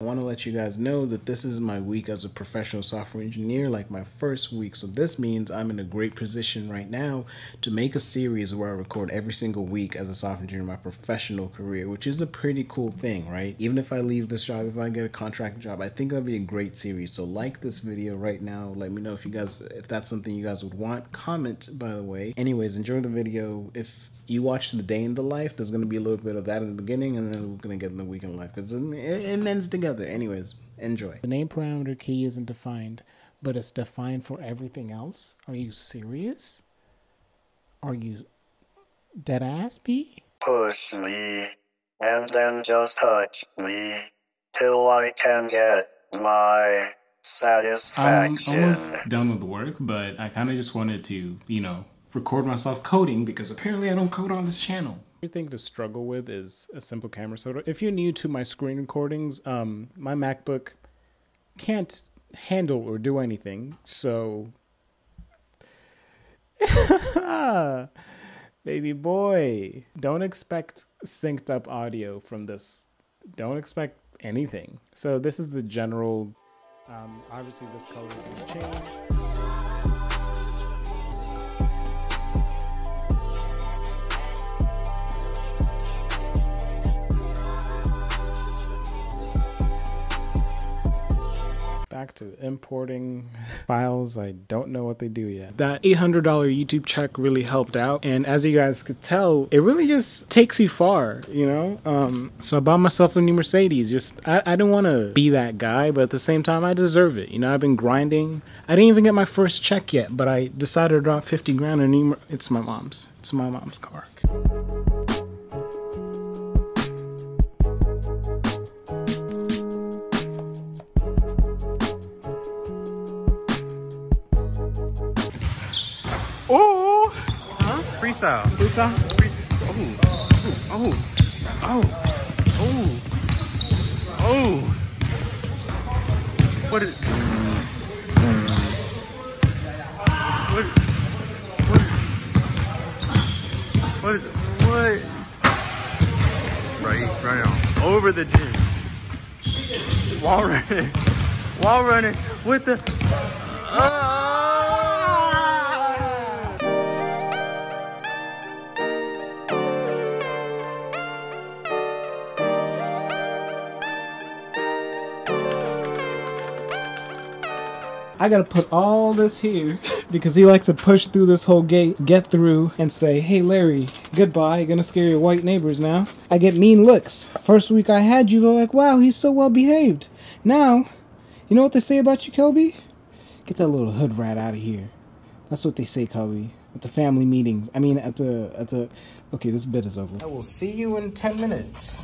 I want to let you guys know that this is my week as a professional software engineer, like my first week. So this means I'm in a great position right now to make a series where I record every single week as a software engineer in my professional career, which is a pretty cool thing, right? Even if I leave this job, if I get a contract job, I think that'd be a great series. So like this video right now. Let me know if you guys, if that's something you guys would want. Comment, by the way. Anyways, enjoy the video. If you watch the day in the life, there's going to be a little bit of that in the beginning, and then we're going to get in the week in life because it, it ends together together. Anyways, enjoy. The name parameter key isn't defined, but it's defined for everything else. Are you serious? Are you dead ass B? Push me, and then just touch me till I can get my satisfaction. I'm almost done with the work, but I kind of just wanted to, you know, record myself coding because apparently I don't code on this channel. Everything to struggle with is a simple camera. So if you're new to my screen recordings, um, my MacBook can't handle or do anything. So, baby boy, don't expect synced up audio from this. Don't expect anything. So this is the general. Um, obviously, this color is going to change. Back to importing files. I don't know what they do yet. That $800 YouTube check really helped out. And as you guys could tell, it really just takes you far, you know? Um, so I bought myself a new Mercedes. Just, I, I didn't want to be that guy, but at the same time, I deserve it. You know, I've been grinding. I didn't even get my first check yet, but I decided to drop 50 grand on new, it's my mom's. It's my mom's car. Freestyle. Freestyle? Oh. Oh. Oh. Oh. Oh. What is... What... What... What is... What... Right, right now. Over the gym. While running. While running with the... Uh, I gotta put all this here because he likes to push through this whole gate, get through, and say, Hey Larry, goodbye, gonna scare your white neighbors now. I get mean looks. First week I had you, they're like, wow, he's so well behaved. Now, you know what they say about you, Kelby? Get that little hood rat out of here. That's what they say, Kelby. At the family meetings. I mean, at the, at the, okay, this bit is over. I will see you in 10 minutes.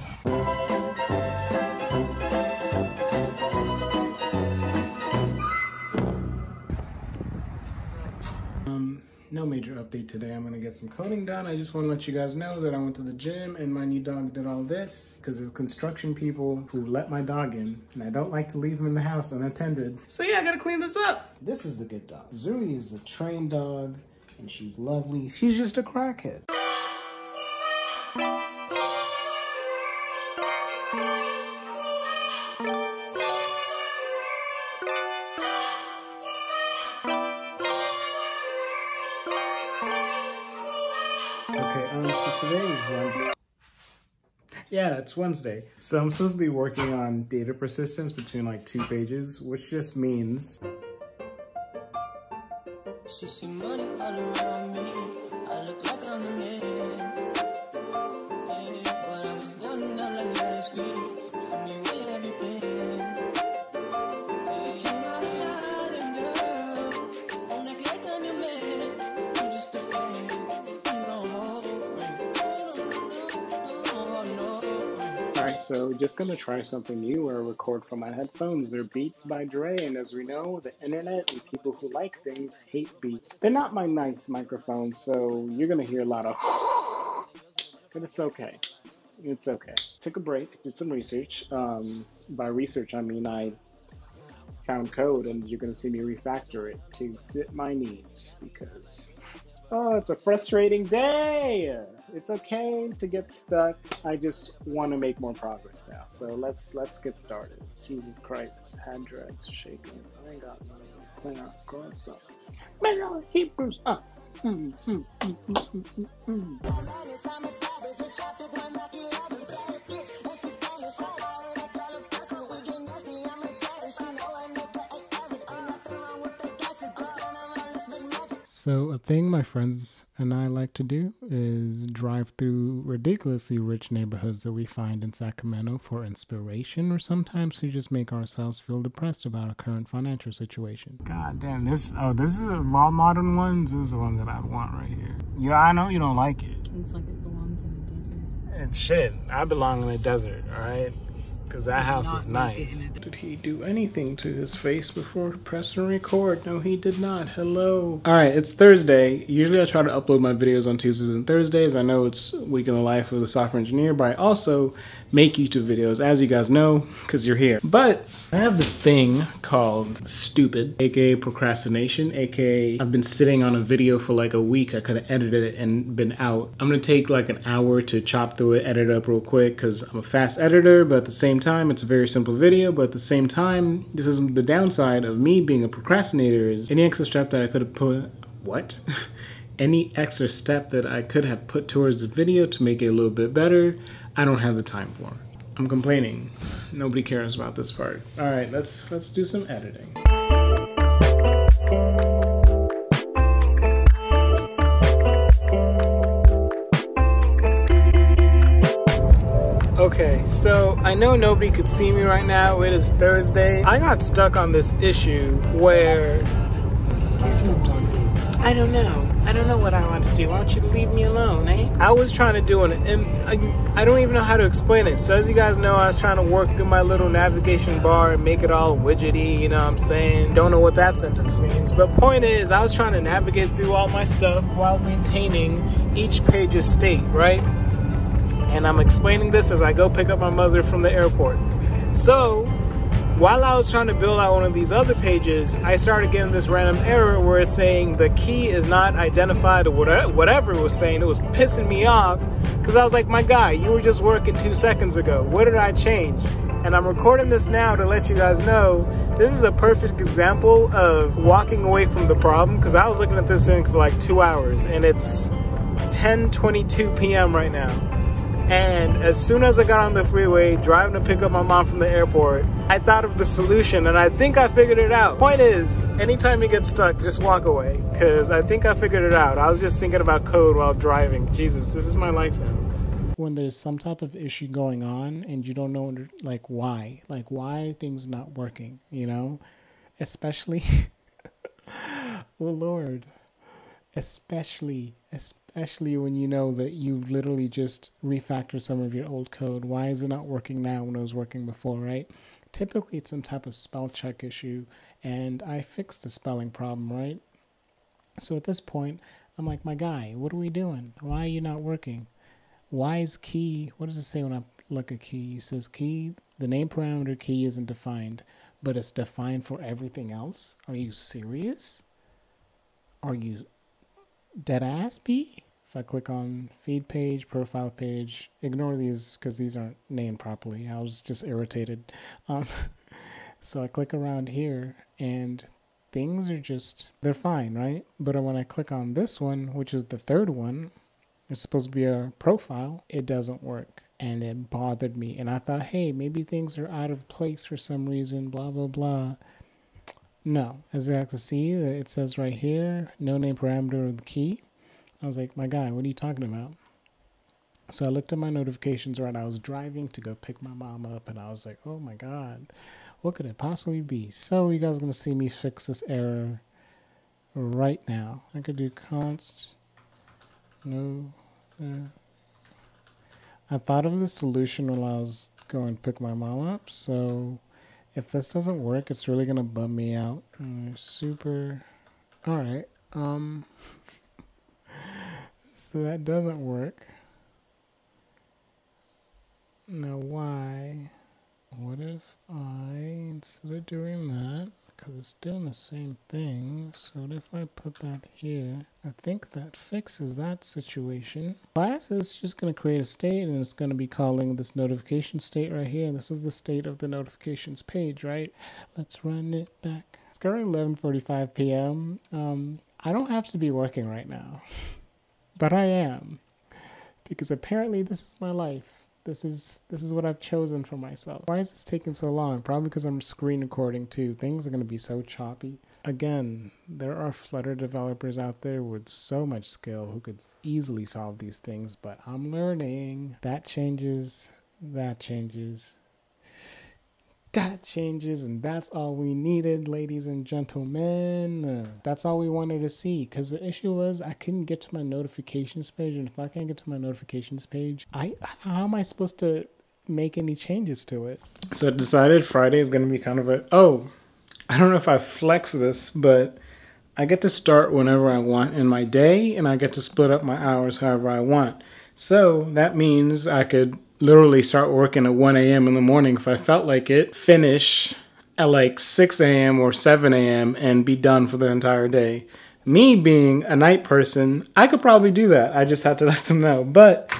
Um, no major update today. I'm gonna get some coding done. I just wanna let you guys know that I went to the gym and my new dog did all this because there's construction people who let my dog in and I don't like to leave him in the house unattended. So yeah, I gotta clean this up. This is a good dog. Zuri is a trained dog and she's lovely. She's just a crackhead. Okay, um, so today is Wednesday. Yeah, it's Wednesday. So I'm supposed to be working on data persistence between like two pages, which just means So just gonna try something new I record from my headphones. They're Beats by Dre, and as we know, the internet and people who like things hate beats. They're not my nice microphones, so you're gonna hear a lot of but it's okay. It's okay. Took a break, did some research. Um, by research, I mean I found code, and you're gonna see me refactor it to fit my needs because Oh, it's a frustrating day. It's okay to get stuck. I just want to make more progress now. So let's let's get started. Jesus Christ, hand drags shaking. I ain't got nothing. Clean up, cross up. Man, Hebrews up. Mm, mm, mm, mm, mm, mm, mm. So, a thing my friends and I like to do is drive through ridiculously rich neighborhoods that we find in Sacramento for inspiration, or sometimes to just make ourselves feel depressed about our current financial situation. God damn, this oh, this is a raw modern one. This is the one that I want right here. Yeah, I know you don't like it. Looks like it belongs in a desert. And shit, I belong in a desert, all right? Because that house is nice. it in a- Did he do anything to his face before pressing record? No, he did not. Hello. All right, it's Thursday. Usually I try to upload my videos on Tuesdays and Thursdays. I know it's week in the life of a software engineer, but I also make YouTube videos, as you guys know, because you're here. But I have this thing called stupid, aka procrastination, aka I've been sitting on a video for like a week. I could have edited it and been out. I'm gonna take like an hour to chop through it, edit it up real quick, because I'm a fast editor, but at the same time, it's a very simple video. But at the same time, this is the downside of me being a procrastinator is any extra step that I could have put. What? any extra step that I could have put towards the video to make it a little bit better, I don't have the time for. I'm complaining. Nobody cares about this part. All right, let's let's do some editing. Okay, so I know nobody could see me right now. It is Thursday. I got stuck on this issue where. Please stop talking. I don't know. I don't know what I want to do. I want you leave me alone, eh? I was trying to do an. and I, I don't even know how to explain it. So, as you guys know, I was trying to work through my little navigation bar and make it all widgety, you know what I'm saying? Don't know what that sentence means. But, point is, I was trying to navigate through all my stuff while maintaining each page's state, right? and I'm explaining this as I go pick up my mother from the airport. So, while I was trying to build out one of these other pages, I started getting this random error where it's saying the key is not identified or whatever, it was saying. It was pissing me off because I was like, my guy, you were just working two seconds ago. What did I change? And I'm recording this now to let you guys know this is a perfect example of walking away from the problem because I was looking at this thing for like two hours and it's 10:22 p.m. right now. And as soon as I got on the freeway, driving to pick up my mom from the airport, I thought of the solution and I think I figured it out. Point is, anytime you get stuck, just walk away because I think I figured it out. I was just thinking about code while driving. Jesus, this is my life now. When there's some type of issue going on and you don't know, like, why, like, why things not working, you know? Especially, oh Lord especially especially when you know that you've literally just refactored some of your old code. Why is it not working now when it was working before right? Typically it's some type of spell check issue and i fixed the spelling problem right? So at this point i'm like my guy what are we doing? Why are you not working? Why is key what does it say when i look at key? It says key the name parameter key isn't defined but it's defined for everything else? Are you serious? Are you dead ass be if I click on feed page, profile page, ignore these because these aren't named properly. I was just irritated. Um, so I click around here and things are just, they're fine, right? But when I click on this one, which is the third one, it's supposed to be a profile, it doesn't work. And it bothered me. And I thought, hey, maybe things are out of place for some reason, blah, blah, blah. No, as you can see, it says right here, no name parameter of the key. I was like, my guy, what are you talking about? So I looked at my notifications right. I was driving to go pick my mom up, and I was like, oh my god, what could it possibly be? So you guys are gonna see me fix this error right now. I could do const no. Uh, I thought of the solution while I was going to pick my mom up. So if this doesn't work, it's really gonna bum me out. Uh, super. All right. Um. so that doesn't work. Now why? What if I instead of doing that, because it's doing the same thing. So if I put that here, I think that fixes that situation. Class is just going to create a state and it's going to be calling this notification state right here. This is the state of the notifications page, right? Let's run it back. It's currently 11.45 p.m. Um, I don't have to be working right now, but I am because apparently this is my life. This is this is what I've chosen for myself. Why is this taking so long? Probably because I'm screen recording too. Things are going to be so choppy. Again, there are Flutter developers out there with so much skill who could easily solve these things, but I'm learning. That changes, that changes, that changes, and that's all we needed, ladies and gentlemen. That's all we wanted to see. Because the issue was I couldn't get to my notifications page, and if I can't get to my notifications page, I how am I supposed to make any changes to it? So I decided Friday is going to be kind of a oh, I don't know if I flex this, but I get to start whenever I want in my day, and I get to split up my hours however I want. So that means I could literally start working at 1 a.m. in the morning if I felt like it, finish at like 6 a.m. or 7 a.m. and be done for the entire day. Me being a night person, I could probably do that. I just had to let them know. But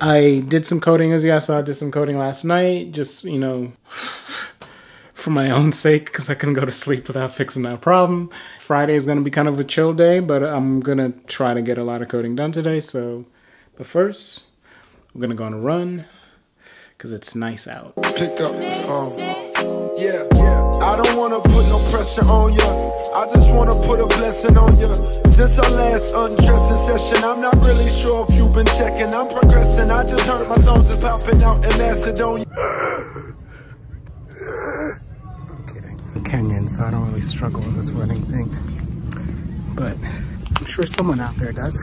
I did some coding, as you guys saw, I did some coding last night, just, you know, for my own sake, because I couldn't go to sleep without fixing that problem. Friday is going to be kind of a chill day, but I'm going to try to get a lot of coding done today. So, but first, we're going to go on a run because it's nice out. Pick up the phone. Yeah, I don't wanna put no pressure on you. I just wanna put a blessing on you. Since our last undressing session, I'm not really sure if you've been checking. I'm progressing. I just heard my songs is popping out in Macedonia. I'm kidding. I'm Kenyan, so I don't really struggle with this wedding thing. But I'm sure someone out there does.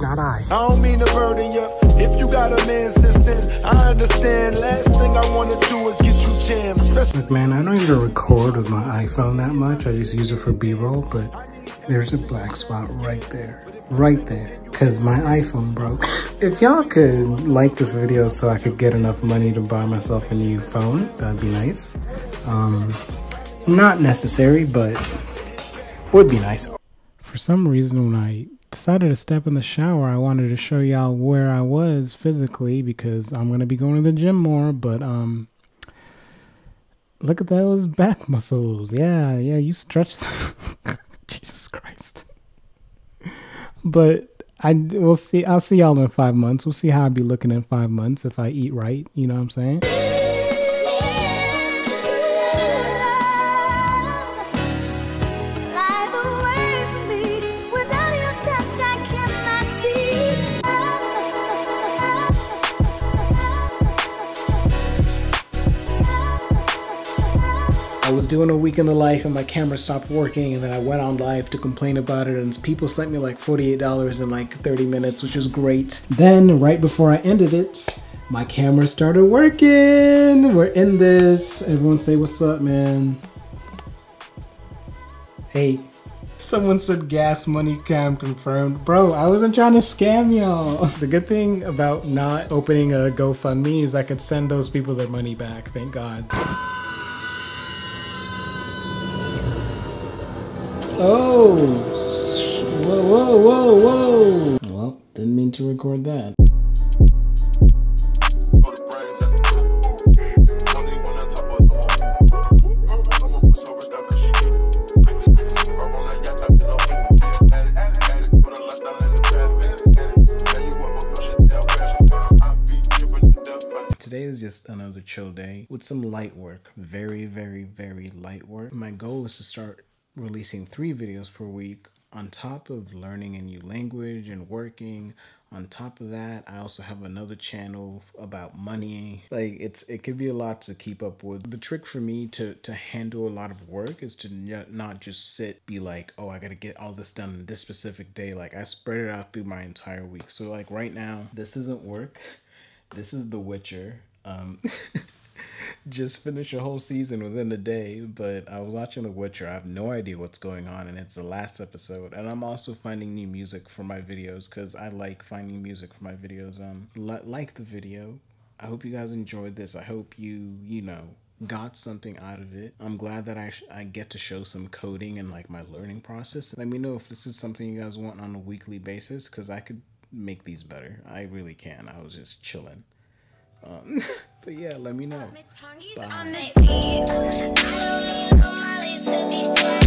It's just not I. I don't mean to burden you. If you got a man since then, I understand. Last thing I wanna do is get you jammed. Especially Look, man, I don't even record with my iPhone that much. I just use it for B-roll, but there's a black spot right there. Right there. Because my iPhone broke. if y'all could like this video so I could get enough money to buy myself a new phone, that'd be nice. Um, not necessary, but would be nice. For some reason, when I decided to step in the shower, I wanted to show y'all where I was physically because I'm gonna be going to the gym more. But um, look at those back muscles. Yeah, yeah, you stretch. Jesus Christ. But I we'll see. I'll see y'all in five months. We'll see how I be looking in five months if I eat right. You know what I'm saying? I was doing a week in the life and my camera stopped working and then I went on live to complain about it and people sent me like $48 in like 30 minutes, which was great. Then right before I ended it, my camera started working. We're in this. Everyone say what's up, man. Hey, someone said gas money cam confirmed. Bro, I wasn't trying to scam y'all. The good thing about not opening a GoFundMe is I could send those people their money back, thank God. Oh, whoa, whoa, whoa, whoa. Well, didn't mean to record that. Today is just another chill day with some light work. Very, very, very light work. My goal is to start releasing three videos per week on top of learning a new language and working. On top of that i also have another channel about money. Like it's it could be a lot to keep up with. The trick for me to to handle a lot of work is to not just sit be like oh i gotta get all this done in this specific day. Like i spread it out through my entire week. So like right now this isn't work. This is the witcher. Um just finished a whole season within a day, but I was watching The Witcher. I have no idea what's going on, and it's the last episode. And I'm also finding new music for my videos because I like finding music for my videos. Um, li- like the video. I hope you guys enjoyed this. I hope you, you know, got something out of it. I'm glad that I, I get to show some coding and like my learning process. Let me know if this is something you guys want on a weekly basis because I could make these better. I really can. I was just chilling. Um, but yeah, let me know. Bye.